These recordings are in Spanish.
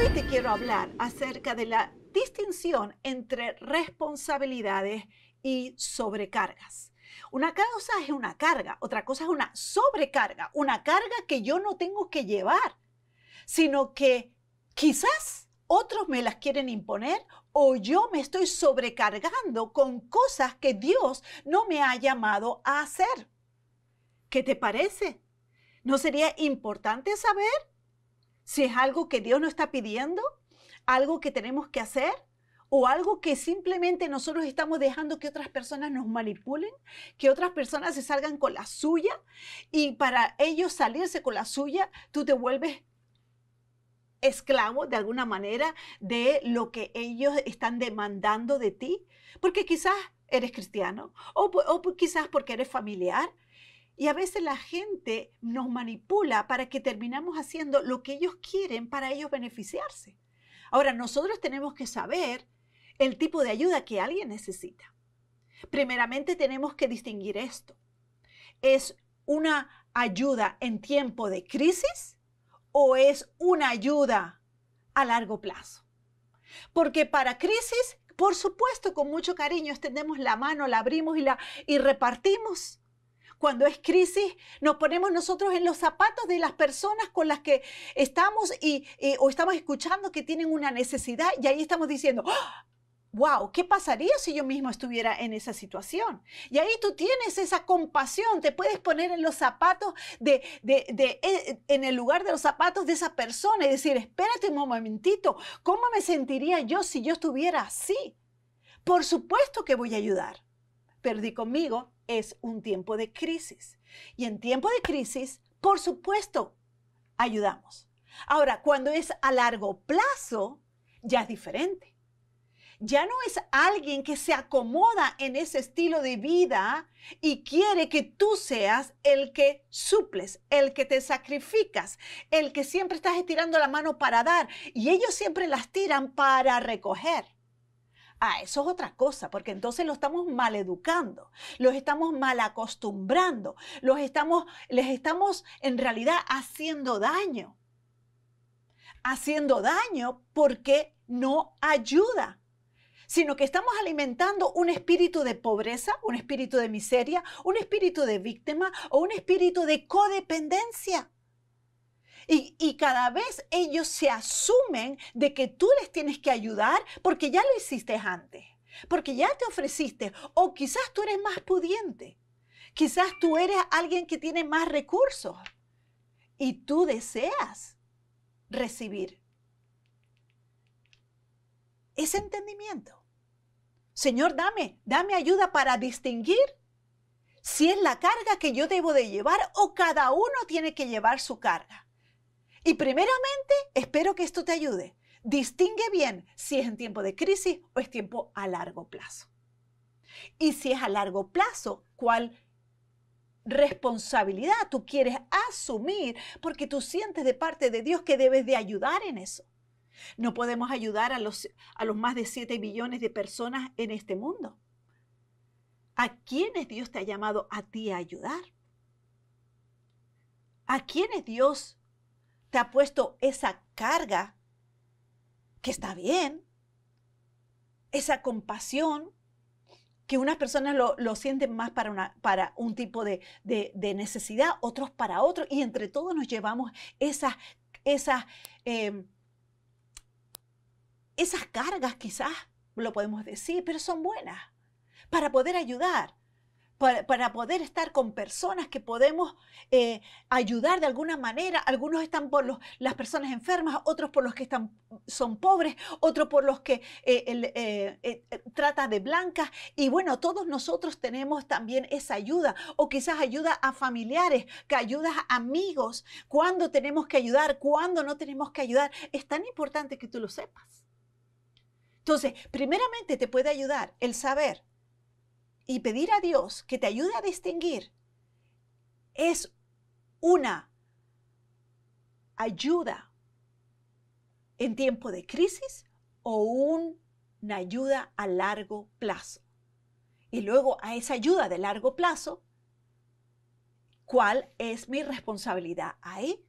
Hoy te quiero hablar acerca de la distinción entre responsabilidades y sobrecargas. Una cosa es una carga, otra cosa es una sobrecarga, una carga que yo no tengo que llevar, sino que quizás otros me las quieren imponer o yo me estoy sobrecargando con cosas que Dios no me ha llamado a hacer. ¿Qué te parece? ¿No sería importante saber si es algo que Dios nos está pidiendo? ¿Algo que tenemos que hacer? ¿O algo que simplemente nosotros estamos dejando que otras personas nos manipulen? ¿Que otras personas se salgan con la suya? Y para ellos salirse con la suya, tú te vuelves esclavo de alguna manera de lo que ellos están demandando de ti, porque quizás eres cristiano o, o, quizás porque eres familiar y a veces la gente nos manipula para que terminamos haciendo lo que ellos quieren para ellos beneficiarse. Ahora, nosotros tenemos que saber el tipo de ayuda que alguien necesita. Primeramente tenemos que distinguir esto. ¿Es una ayuda en tiempo de crisis o es una ayuda a largo plazo? Porque para crisis, por supuesto, con mucho cariño extendemos la mano, la abrimos y la y repartimos cuando es crisis, nos ponemos nosotros en los zapatos de las personas con las que estamos y, o estamos escuchando que tienen una necesidad y ahí estamos diciendo, wow, ¿qué pasaría si yo mismo estuviera en esa situación? Y ahí tú tienes esa compasión, te puedes poner en los zapatos de, de, de, eh, en el lugar de los zapatos de esa persona y decir, espérate un momentito, ¿cómo me sentiría yo si yo estuviera así? Por supuesto que voy a ayudar. Perdí conmigo, es un tiempo de crisis. Y en tiempo de crisis, por supuesto, ayudamos. Ahora, cuando es a largo plazo, ya es diferente. Ya no es alguien que se acomoda en ese estilo de vida y quiere que tú seas el que suples, el que te sacrificas, el que siempre estás estirando la mano para dar y ellos siempre las tiran para recoger. Ah, eso es otra cosa, porque entonces lo estamos mal educando, los estamos mal acostumbrando, los estamos, les estamos en realidad haciendo daño. Haciendo daño porque no ayuda, sino que estamos alimentando un espíritu de pobreza, un espíritu de miseria, un espíritu de víctima o un espíritu de codependencia. Y, cada vez ellos se asumen de que tú les tienes que ayudar porque ya lo hiciste antes, porque ya te ofreciste, o quizás tú eres más pudiente, quizás tú eres alguien que tiene más recursos y tú deseas recibir ese entendimiento. Señor, dame, dame ayuda para distinguir si es la carga que yo debo de llevar o cada uno tiene que llevar su carga. Y primeramente, espero que esto te ayude. Distingue bien si es en tiempo de crisis o es tiempo a largo plazo. Y si es a largo plazo, ¿cuál responsabilidad tú quieres asumir porque tú sientes de parte de Dios que debes de ayudar en eso? No podemos ayudar a los, a los más de 7 billones de personas en este mundo. ¿A quiénes Dios te ha llamado a ti a ayudar? ¿A quiénes Dios te ha puesto esa carga que está bien, esa compasión, que unas personas lo, sienten más para, una, para un tipo de, necesidad, otros para otro, y entre todos nos llevamos esas, esas, em, esas cargas quizás, lo podemos decir, pero son buenas para poder ayudar para, poder estar con personas que podemos eh, ayudar de alguna manera. Algunos están por las personas enfermas, otros por los que están, son pobres, otros por los que eh, eh, trata de blancas. Y bueno, todos nosotros tenemos también esa ayuda o quizás ayuda a familiares, que ayudas a amigos. Cuando tenemos que ayudar, cuando no tenemos que ayudar. Es tan importante que tú lo sepas. Entonces, primeramente te puede ayudar el saber y pedir a Dios que te ayude a distinguir es una ayuda en tiempo de crisis o una ayuda a largo plazo. Y luego a esa ayuda de largo plazo, ¿cuál es mi responsabilidad ahí?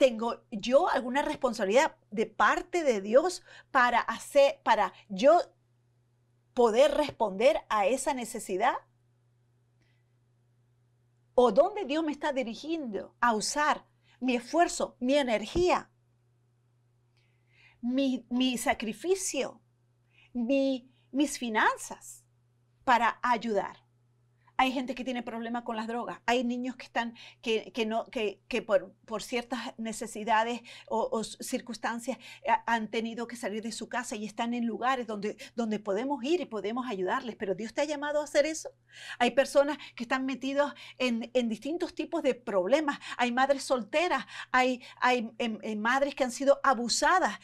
tengo yo alguna responsabilidad de parte de Dios para hacer, para yo poder responder a esa necesidad? ¿O dónde Dios me está dirigiendo a usar mi esfuerzo, mi energía, mi, mi sacrificio, mi, mis finanzas para ayudar? Hay gente que tiene problemas con las drogas. Hay niños que están, que, no, que, por, por, ciertas necesidades o, circunstancias eh, han tenido que salir de su casa y están en lugares donde, donde podemos ir y podemos ayudarles. Pero Dios te ha llamado a hacer eso. Hay personas que están metidos en, distintos tipos de problemas. Hay madres solteras, hay, hay em, em, madres que han sido abusadas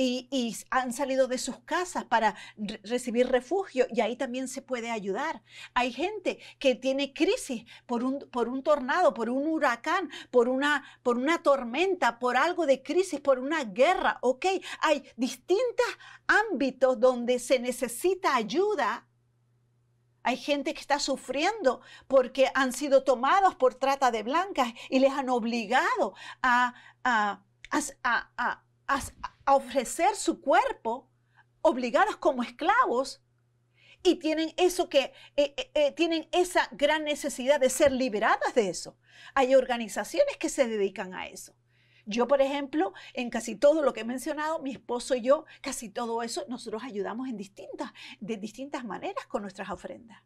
y, han salido de sus casas para recibir refugio y ahí también se puede ayudar. Hay gente que tiene crisis por un, por un tornado, por un huracán, por una, por una tormenta, por algo de crisis, por una guerra. Ok, hay distintos ámbitos donde se necesita ayuda. Hay gente que está sufriendo porque han sido tomados por trata de blancas y les han obligado a, a, a, a a ofrecer su cuerpo obligadas como esclavos y tienen eso que eh, eh, eh, tienen esa gran necesidad de ser liberadas de eso. Hay organizaciones que se dedican a eso. Yo, por ejemplo, en casi todo lo que he mencionado, mi esposo y yo, casi todo eso, nosotros ayudamos en distintas, de distintas maneras con nuestras ofrendas.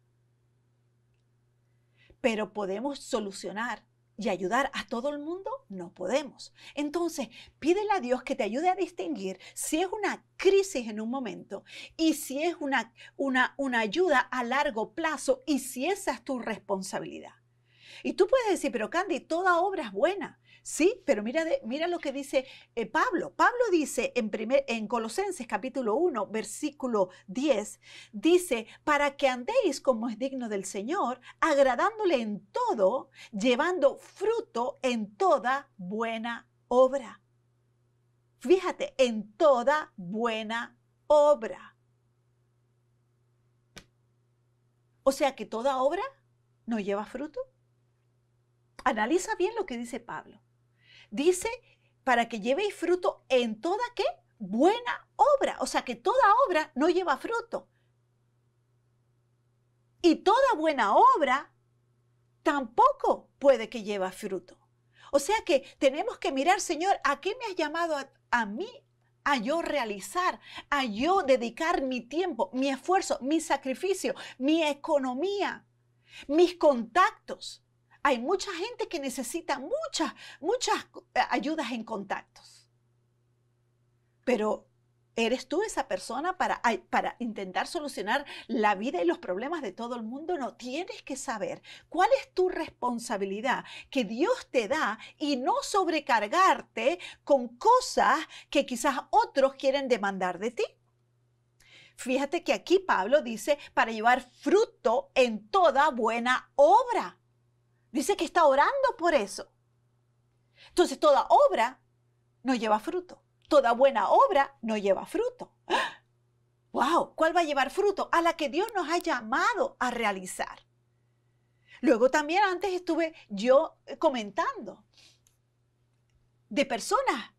Pero podemos solucionar y ayudar a todo el mundo, no podemos. Entonces, pídele a Dios que te ayude a distinguir si es una crisis en un momento y si es una, una, una ayuda a largo plazo y si esa es tu responsabilidad. Y tú puedes decir, pero Candy, toda obra es buena. Sí, pero mira, mira lo que dice eh, Pablo. Pablo dice en, primer, en Colosenses capítulo 1, versículo 10, dice, para que andéis como es digno del Señor, agradándole en todo, llevando fruto en toda buena obra. Fíjate, en toda buena obra. O sea que toda obra no lleva fruto. Analiza bien lo que dice Pablo dice, para que llevéis fruto en toda qué? Buena obra. O sea que toda obra no lleva fruto. Y toda buena obra tampoco puede que lleve fruto. O sea que tenemos que mirar, Señor, ¿a qué me has llamado a, a mí a yo realizar, a yo dedicar mi tiempo, mi esfuerzo, mi sacrificio, mi economía, mis contactos? Hay mucha gente que necesita muchas, muchas eh, ayudas en contactos. Pero ¿Eres tú esa persona para, para, intentar solucionar la vida y los problemas de todo el mundo? No, tienes que saber cuál es tu responsabilidad que Dios te da y no sobrecargarte con cosas que quizás otros quieren demandar de ti. Fíjate que aquí Pablo dice para llevar fruto en toda buena obra. Dice que está orando por eso. Entonces, toda obra no lleva fruto. Toda buena obra no lleva fruto. ¡Wow! ¿Cuál va a llevar fruto? A la que Dios nos ha llamado a realizar. Luego también antes estuve yo comentando de personas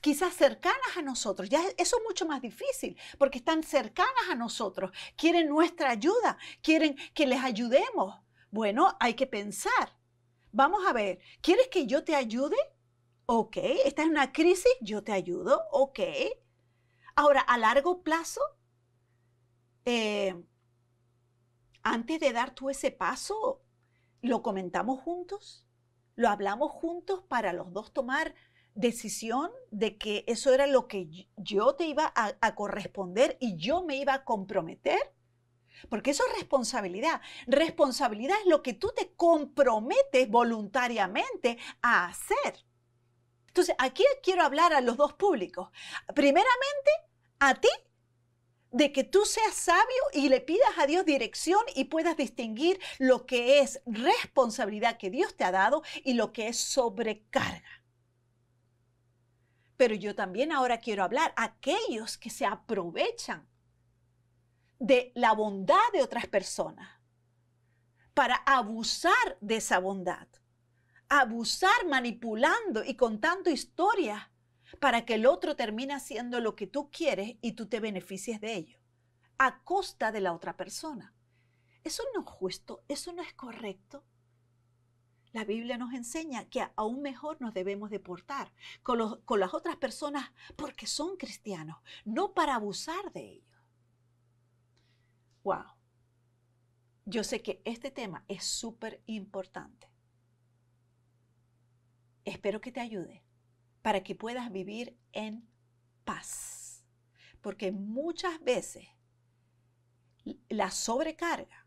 quizás cercanas a nosotros. Ya eso es mucho más difícil porque están cercanas a nosotros, quieren nuestra ayuda, quieren que les ayudemos. Bueno, hay que pensar. Vamos a ver, ¿quieres que yo te ayude? Ok, esta es una crisis, yo te ayudo, ok. Ahora, a largo plazo, eh, antes de dar tú ese paso, ¿lo comentamos juntos? ¿Lo hablamos juntos para los dos tomar decisión de que eso era lo que yo te iba a corresponder y yo me iba a comprometer? Porque eso es responsabilidad. Responsabilidad es lo que tú te comprometes voluntariamente a hacer. Entonces, aquí quiero hablar a los dos públicos. Primeramente, a ti, de que tú seas sabio y le pidas a Dios dirección y puedas distinguir lo que es responsabilidad que Dios te ha dado y lo que es sobrecarga. Pero yo también ahora quiero hablar a aquellos que se aprovechan de la bondad de otras personas, para abusar de esa bondad. abusar manipulando y contando historias para que el otro termine haciendo lo que tú quieres y tú te beneficies de ello, a costa de la otra persona. Eso no es justo, eso no es correcto. La Biblia nos enseña que aún mejor nos debemos deportar con, con las otras personas porque son cristianos, no para abusar de ellos. Wow. Yo sé que este tema es súper importante. Espero que te ayude para que puedas vivir en paz. Porque muchas veces la sobrecarga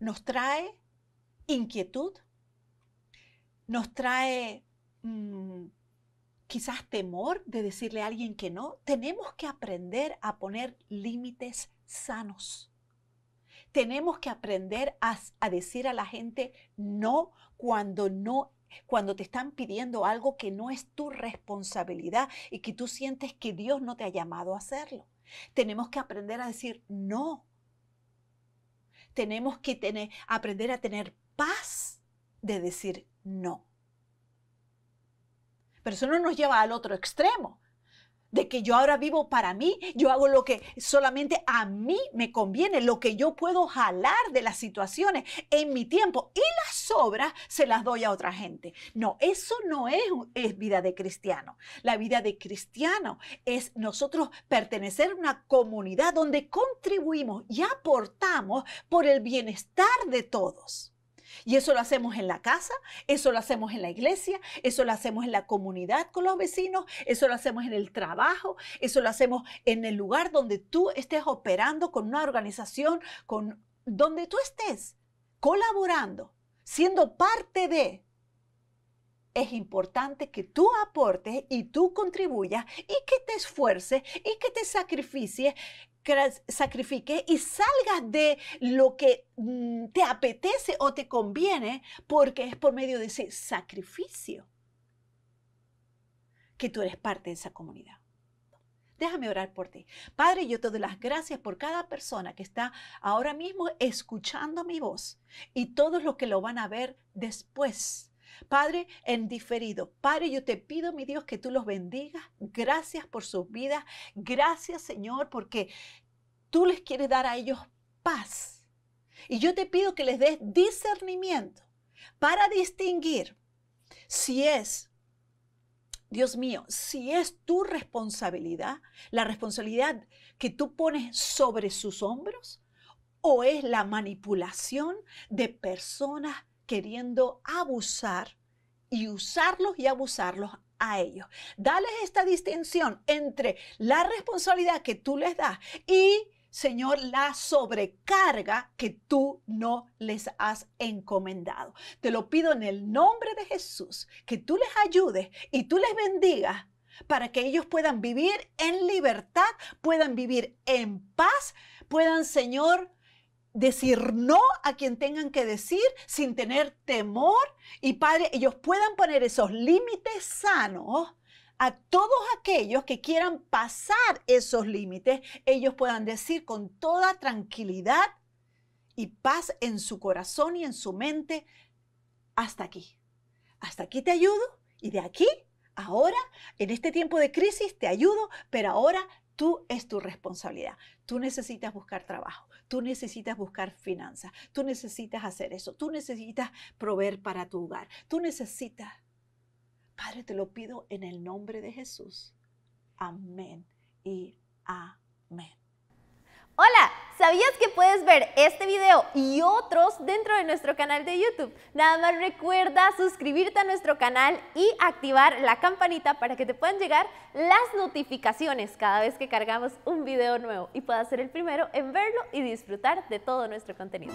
nos trae inquietud, nos trae mm, quizás temor de decirle a alguien que no. Tenemos que aprender a poner límites sanos. Tenemos que aprender a, decir a la gente no cuando no cuando te están pidiendo algo que no es tu responsabilidad y que tú sientes que Dios no te ha llamado a hacerlo. Tenemos que aprender a decir no. Tenemos que tener, aprender a tener paz de decir no. Pero eso no nos lleva al otro extremo, de que yo ahora vivo para mí, yo hago lo que solamente a mí me conviene, lo que yo puedo jalar de las situaciones en mi tiempo y las sobras se las doy a otra gente. No, eso no es, es vida de cristiano. La vida de cristiano es nosotros pertenecer a una comunidad donde contribuimos y aportamos por el bienestar de todos. Y eso lo hacemos en la casa, eso lo hacemos en la iglesia, eso lo hacemos en la comunidad con los vecinos, eso lo hacemos en el trabajo, eso lo hacemos en el lugar donde tú estés operando con una organización, con donde tú estés colaborando, siendo parte de. Es importante que tú aportes y tú contribuyas y que te esfuerces y que te sacrifiques sacrifique y salgas de lo que mm, te apetece o te conviene, porque es por medio de ese sacrificio que tú eres parte de esa comunidad. Déjame orar por ti. Padre, yo te doy las gracias por cada persona que está ahora mismo escuchando mi voz y todos los que lo van a ver después. Padre, en diferido. Padre, yo te pido, mi Dios, que tú los bendigas. Gracias por sus vidas. Gracias, Señor, porque tú les quieres dar a ellos paz. Y yo te pido que les des discernimiento para distinguir si es, Dios mío, si es tu responsabilidad, la responsabilidad que tú pones sobre sus hombros, o es la manipulación de personas queriendo abusar y usarlos y abusarlos a ellos. Dales esta distinción entre la responsabilidad que tú les das y Señor, la sobrecarga que tú no les has encomendado. Te lo pido en el nombre de Jesús, que tú les ayudes y tú les bendigas para que ellos puedan vivir en libertad, puedan vivir en paz, puedan, Señor, decir no a quien tengan que decir sin tener temor y Padre, ellos puedan poner esos límites sanos a todos aquellos que quieran pasar esos límites, ellos puedan decir con toda tranquilidad y paz en su corazón y en su mente, hasta aquí. Hasta aquí te ayudo y de aquí, ahora, en este tiempo de crisis, te ayudo, pero ahora Tú es tu responsabilidad. Tú necesitas buscar trabajo, tú necesitas buscar finanzas, tú necesitas hacer eso, tú necesitas proveer para tu hogar, tú necesitas. Padre, te lo pido en el nombre de Jesús. Amén y amén. Hola, ¿sabías que puedes ver este video y otros dentro de nuestro canal de YouTube? Nada más recuerda suscribirte a nuestro canal y activar la campanita para que te puedan llegar las notificaciones cada vez que cargamos un video nuevo y puedas ser el primero en verlo y disfrutar de todo nuestro contenido.